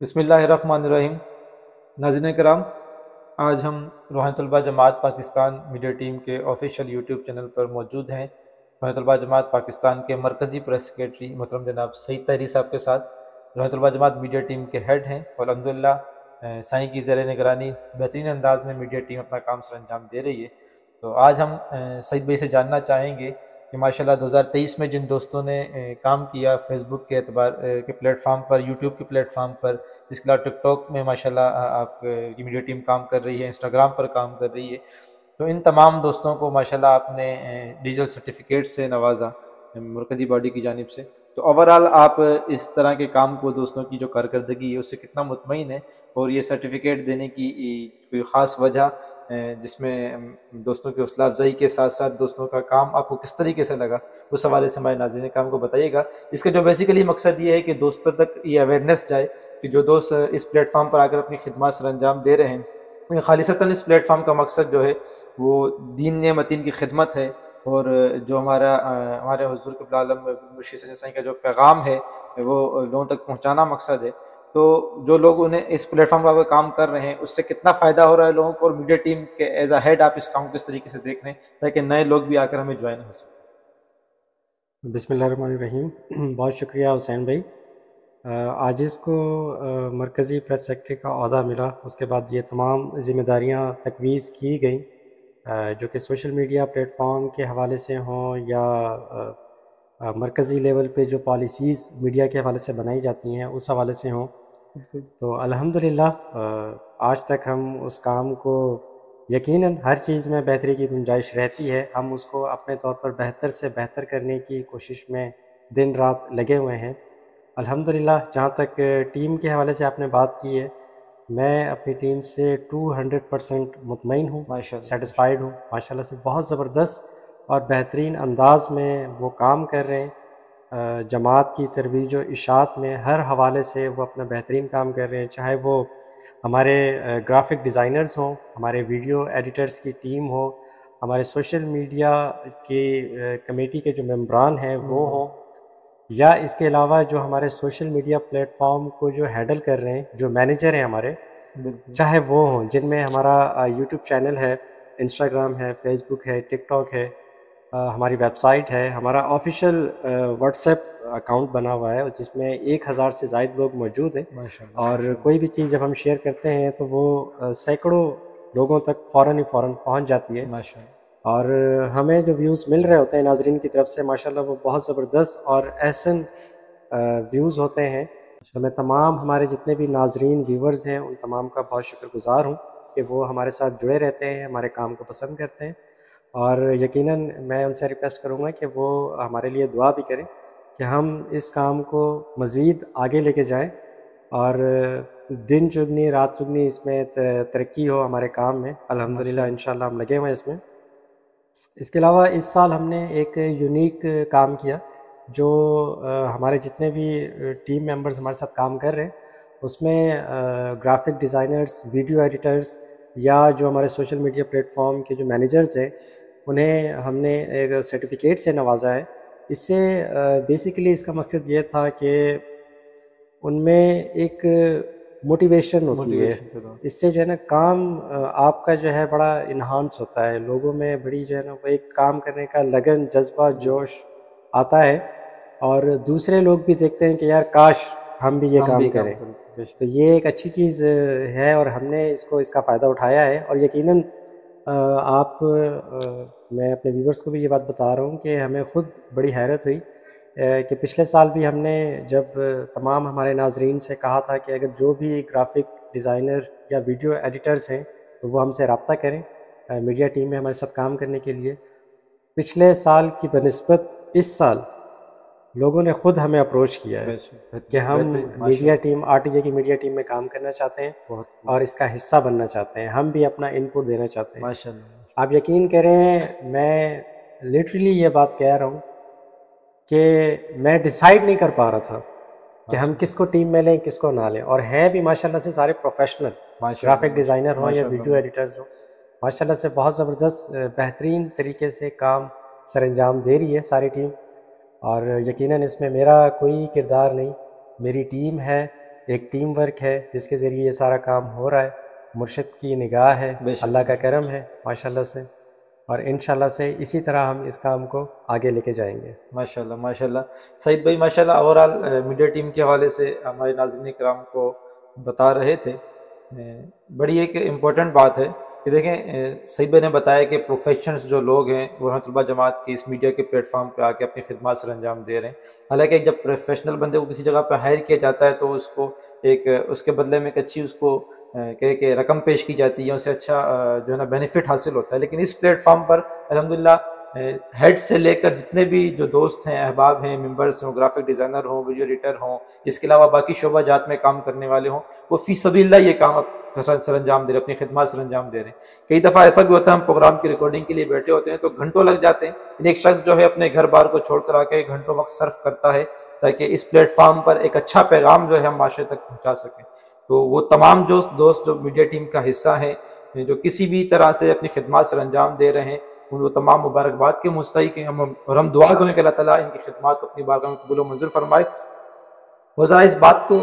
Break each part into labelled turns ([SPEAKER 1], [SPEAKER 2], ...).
[SPEAKER 1] बसमीम नाजिन कराम, आज हम रोहन तलबा जमात पाकिस्तान मीडिया टीम के ऑफिशियल यूट्यूब चैनल पर मौजूद हैं। रोहन तलबा जमात पाकिस्तान के मरकज़ी प्रेस सेक्रेटरी मोहतरम जनाब सईद तहरी साहब के साथ रोहन तलबा जमात मीडिया टीम के हेड हैं और अलहमदिल्ला साई की ज़र निगरानी बेहतरीन अंदाज में मीडिया टीम अपना काम सर अंजाम दे रही है। तो आज हम सईद भाई से जानना चाहेंगे कि माशाल्लाह 2023 में जिन दोस्तों ने काम किया फेसबुक के अतबार के प्लेटफार्म पर यूट्यूब के प्लेटफार्म पर इसके अलावा टिकटॉक में माशाल्लाह आप की मीडिया टीम काम कर रही है इंस्टाग्राम पर काम कर रही है तो इन तमाम दोस्तों को माशाल्लाह आपने डिजिटल सर्टिफिकेट से नवाजा मरकजी बॉडी की जानब से। तो ओवरऑल आप इस तरह के काम को दोस्तों की जो कारकर्दगी है, उससे कितना मुतमिन है और ये सर्टिफिकेट देने की कोई ख़ास वजह जिसमें दोस्तों की हौसला अफजाई के साथ साथ दोस्तों का काम आपको किस तरीके से लगा, उस हवाले से हमारे नाजिन काम को बताइएगा। इसका जो बेसिकली मकसद ये है कि दोस्तों तक ये अवेयरनेस जाए कि जो दोस्त इस प्लेटफॉर्म पर आकर अपनी खिदमत सर अंजाम दे रहे हैं खालिसता इस प्लेटफॉर्म का मकसद जो है, वो दीन मतीन की खिदमत है और जो हमारा हमारे हजूर के आलम मुर्शी का जो पैगाम है, वो लोगों तक पहुँचाना मकसद है। तो जो लोग उन्हें इस प्लेटफॉर्म पर काम कर रहे हैं, उससे कितना फ़ायदा हो रहा है लोगों को और मीडिया टीम के एज अ हेड आप इस काम किस तरीके से देख रहे हैं, ताकि नए लोग भी आकर हमें ज्वाइन हो सकें?
[SPEAKER 2] बिसमीम बहुत शुक्रिया हुसैन भाई। आज इसको मरकज़ी प्रेस सेक्रेटरी का अहदा मिला। उसके बाद ये तमाम ज़िम्मेदारियाँ तकवीज़ की गई। जो कि सोशल मीडिया प्लेटफॉर्म के हवाले से हों या मरकज़ी लेवल पे जो पॉलिसीज़ मीडिया के हवाले से बनाई जाती हैं उस हवाले से हों। तो अल्हम्दुलिल्लाह आज तक हम उस काम को यकीनन हर चीज़ में बेहतरी की गुंजाइश रहती है। हम उसको अपने तौर पर बेहतर से बेहतर करने की कोशिश में दिन रात लगे हुए हैं। अल्हम्दुलिल्लाह जहाँ तक टीम के हवाले से आपने बात की है मैं अपनी टीम से 200 परसेंट मुतमिन हूँ सेटिस्फाइड हूँ माशाल्लाह से बहुत ज़बरदस्त और बेहतरीन अंदाज में वो काम कर रहे हैं जमात की तरवीज व इशात में हर हवाले से वो अपना बेहतरीन काम कर रहे हैं चाहे वो हमारे ग्राफिक डिज़ाइनर्स हों हमारे वीडियो एडिटर्स की टीम हो हमारे सोशल मीडिया की कमेटी के जो मेम्बरान हैं वो हम्म। हों या इसके अलावा जो हमारे सोशल मीडिया प्लेटफॉर्म को जो हैंडल कर रहे हैं जो मैनेजर हैं हमारे चाहे वो हों जिनमें हमारा यूट्यूब चैनल है इंस्टाग्राम है फेसबुक है टिकटॉक है आ, हमारी वेबसाइट है हमारा ऑफिशियल व्हाट्सएप अकाउंट बना हुआ है जिसमें एक हज़ार से ज़ायद लोग मौजूद हैं। और कोई भी चीज़ जब हम शेयर करते हैं तो वो सैकड़ों लोगों तक फ़ौर ही फ़ौर पहुँच जाती है। और हमें जो व्यूज़ मिल रहे होते हैं नाजरीन की तरफ़ से, माशाल्लाह वो बहुत ज़बरदस्त और एहसन व्यूज़ होते हैं। तो मैं तमाम हमारे जितने भी नाजरीन व्यूवर्स हैं, उन तमाम का बहुत शुक्रगुजार हूँ कि वो हमारे साथ जुड़े रहते हैं, हमारे काम को पसंद करते हैं। और यकीनन मैं उनसे रिक्वेस्ट करूँगा कि वो हमारे लिए दुआ भी करें कि हम इस काम को मज़ीद आगे लेके जाएँ और दिन चुगनी, रात चुगनी इसमें तरक्की हो हमारे काम में। अल्हम्दुलिल्लाह, इंशाल्लाह हम लगे हुए हैं इसमें। इसके अलावा इस साल हमने एक यूनिक काम किया, जो हमारे जितने भी टीम मेंबर्स हमारे साथ काम कर रहे हैं, उसमें ग्राफिक डिज़ाइनर्स वीडियो एडिटर्स या जो हमारे सोशल मीडिया प्लेटफॉर्म के जो मैनेजर्स हैं, उन्हें हमने एक सर्टिफिकेट से नवाजा है। इससे बेसिकली इसका मकसद ये था कि उनमें एक मोटिवेशन होती है। इससे जो है ना काम आपका जो है बड़ा इन्हांस होता है। लोगों में बड़ी जो है ना वो एक काम करने का लगन जज्बा जोश आता है। और दूसरे लोग भी देखते हैं कि यार काश हम भी ये हम काम भी करें। तो ये एक अच्छी चीज़ है और हमने इसको इसका फ़ायदा उठाया है। और यकीनन आप मैं अपने व्यूवर्स को भी ये बात बता रहा हूँ कि हमें ख़ुद बड़ी हैरत हुई। कि पिछले साल भी हमने जब तमाम हमारे नाजरीन से कहा था कि अगर जो भी ग्राफिक डिज़ाइनर या वीडियो एडिटर्स हैं तो वो हमसे रबता करें मीडिया टीम में हमारे साथ काम करने के लिए। पिछले साल की बनस्बत इस साल लोगों ने ख़ुद हमें अप्रोच किया है कि हम मीडिया टीम आर की मीडिया टीम में काम करना चाहते हैं और इसका हिस्सा बनना चाहते हैं। हम भी अपना इनपुट देना चाहते हैं। आप यकीन करें मैं लिटरली ये बात कह रहा हूँ कि मैं डिसाइड नहीं कर पा रहा था कि हम किसको टीम में लें किसको ना लें। और हैं भी माशाल्लाह से सारे प्रोफेशनल ग्राफिक डिज़ाइनर हों या वीडियो एडिटर्स हों। माशाल्लाह से बहुत ज़बरदस्त बेहतरीन तरीके से काम सर अंजाम दे रही है सारी टीम और यकीनन इसमें मेरा कोई किरदार नहीं मेरी टीम है एक टीम वर्क है जिसके ज़रिए ये सारा काम हो रहा है। मुर्शद की निगाह है अल्लाह का करम है माशाल्लाह से। और इन से इसी तरह हम इस काम को आगे लेके जाएँगे।
[SPEAKER 1] माशाल्लाह माशाल्लाह। सईद भाई, माशाल्लाह ओवरऑल मीडिया टीम के हवाले से हमारे नाजन कराम को बता रहे थे बड़ी एक इम्पोर्टेंट बात है। कि देखें सईद ने बताया कि प्रोफेशनल्स जो लोग हैं, वो रहतुल्बा जमात के इस मीडिया के प्लेटफॉर्म पर आके अपनी खिदमत सर अंजाम दे रहे हैं। हालाँकि जब प्रोफेशनल बंदे को किसी जगह पर हायर किया जाता है तो उसको एक, उसके बदले में एक अच्छी उसको कह के रकम पेश की जाती है, उसे अच्छा जो है ना बेनिफिट हासिल होता है। लेकिन इस प्लेटफॉर्म पर अलहमदिल्ला हेड से लेकर जितने भी जो दोस्त हैं, अहबाब हैं मेंबर्स हों ग्राफिक डिज़ाइनर हों वीडियो एडिटर हों, इसके अलावा बाकी शोबा जात में काम करने वाले हों, वो फ़ी सबील्ला ये काम सर अंजाम दे रहे अपनी खिदमत सर अंजाम दे रहे हैं। कई दफ़ा ऐसा भी होता है, हम प्रोग्राम की रिकॉर्डिंग के लिए बैठे होते हैं तो घंटों लग जाते हैं। एक शख्स जो है अपने घर बार को छोड़ कर आके घंटों वक्त सर्फ करता है, ताकि इस प्लेटफॉर्म पर एक अच्छा पैगाम जो है हम माशरे तक पहुँचा सकें। तो वो तमाम जो दोस्त, जो मीडिया टीम का हिस्सा हैं, जो किसी भी तरह से अपनी खिदमत सर अंजाम दे रहे हैं उनको तमाम मुबारकबाद के मुस्तक हैं हम और हम दुआ करें कि अल्लाह ताला इनकी खिदमत को अपनी बारगाह में कबूल मंजूर फरमाए। और ज़रा इस बात को,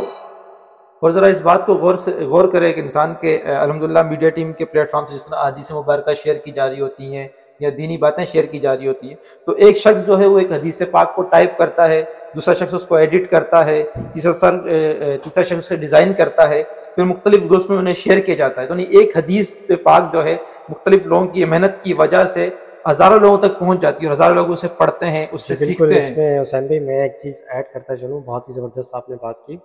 [SPEAKER 1] और ज़रा इस बात को गौर से, गौर करें कि इंसान के अलहमदिल्ला मीडिया टीम के प्लेटफॉर्म से जिस तरह हदीस मुबारक शेयर की जा रही होती हैं या दीनी बातें शेयर की जा रही होती हैं तो एक शख्स जो है वो एक हदीस पाक को टाइप करता है, दूसरा शख्स उसको एडिट करता है, तीसरा सर तीसरा शख्स डिज़ाइन करता है फिर मुख्तलिफ़ ग्रुप्स में उन्हें शेयर किया जाता है। तो नहीं एक हदीस पे पाक जो है मुख्तलिफ़ लोगों की मेहनत की वजह से हज़ारों लोगों तक पहुँच जाती है और हज़ारों लोग उसे पढ़ते हैं उससे सीखते हैं।
[SPEAKER 2] इसमें हुसैन भाई मैं एक चीज़ ऐड करता चलूँ बहुत ही ज़बरदस्त आपने बात की।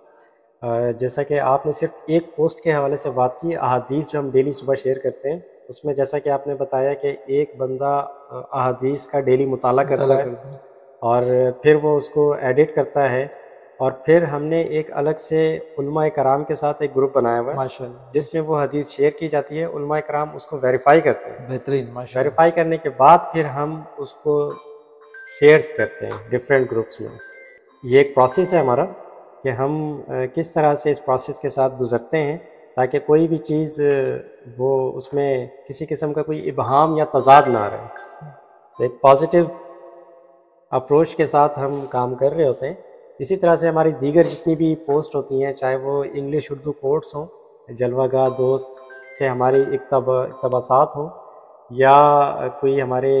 [SPEAKER 2] जैसा कि आपने सिर्फ़ एक पोस्ट के हवाले से बात की अहादीस जो हम डेली सुबह शेयर करते हैं उसमें जैसा कि आपने बताया कि एक बंदा अहादीस का डेली मुताला करता है और फिर वो उसको एडिट करता है और फिर हमने एक अलग से उलमा कराम के साथ एक ग्रुप बनाया हुआ है जिसमें वो हदीस शेयर की जाती है उलमा कराम उसको वेरीफाई करते हैं।
[SPEAKER 1] बेहतरीन
[SPEAKER 2] वेरीफाई करने के बाद फिर हम उसको शेयर्स करते हैं डिफरेंट ग्रुप्स में। ये एक प्रोसेस है हमारा कि हम किस तरह से इस प्रोसेस के साथ गुज़रते हैं ताकि कोई भी चीज़ वो उसमें किसी किस्म का कोई इबहम या तजाद ना रहे। तो एक पॉजिटिव अप्रोच के साथ हम काम कर रहे होते हैं। इसी तरह से हमारी दीगर जितनी भी पोस्ट होती हैं, चाहे वो इंग्लिश उर्दू कोर्ट्स हों जलवागा दोस्त से हमारी इकतबासात हों, या कोई हमारे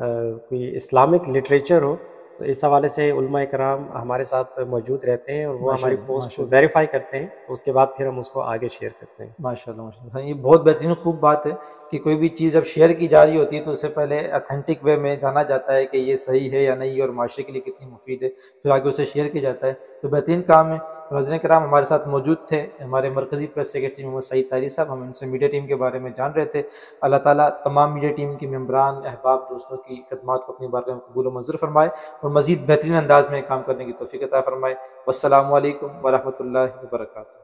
[SPEAKER 2] कोई इस्लामिक लिटरेचर हो तो इस हवाले से उलमा कराम हमारे साथ मौजूद रहते हैं और वो हमारी पोस्ट को वेरीफाई करते हैं तो उसके बाद फिर हम उसको आगे शेयर करते हैं।
[SPEAKER 1] माशाल्लाह माशाल्लाह। हाँ, ये बहुत बेहतरीन खूब बात है कि कोई भी चीज़ जब शेयर की जा रही होती है तो उससे पहले अथेंटिक वे में जाना जाता है कि ये सही है या नहीं और माशरे के लिए कितनी मुफीद है। फिर आगे उसे शेयर किया जाता है। तो बेहतरीन काम है। नज़र कराम हमारे साथ मौजूद थे। हमारे मरकज़ी प्रेस सेक्रेटरी मोहम्मद सईद तारी साहब हम इनसे मीडिया टीम के बारे में जान रहे थे। अल्लाह ताला तमाम मीडिया टीम के मम्बरान अहबाब दोस्तों की खदमात को अपनी बारगाह में कबूल मंजूर फरमाए। और मज़ीद बेहतरीन अंदाज में काम करने की तोफ़ी अता फरमाए। वालकम वरहमल वर्का